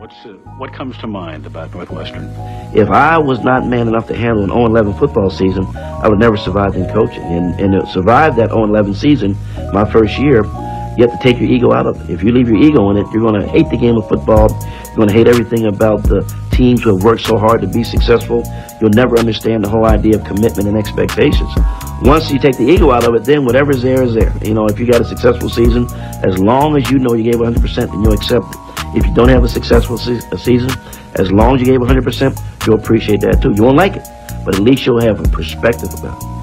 What's uh, what comes to mind about Northwestern? If I was not man enough to handle an 0-11 football season, I would never survive in coaching. And, and to survive that 0-11 season, my first year, you have to take your ego out of it. If you leave your ego in it, you're going to hate the game of football. You're going to hate everything about the teams who have worked so hard to be successful. You'll never understand the whole idea of commitment and expectations. Once you take the ego out of it, then whatever's there is there. You know, if you got a successful season, as long as you know you gave 100%, then you'll accept it. If you don't have a successful se- a season, as long as you gave 100%, you'll appreciate that too. You won't like it, but at least you'll have a perspective about it.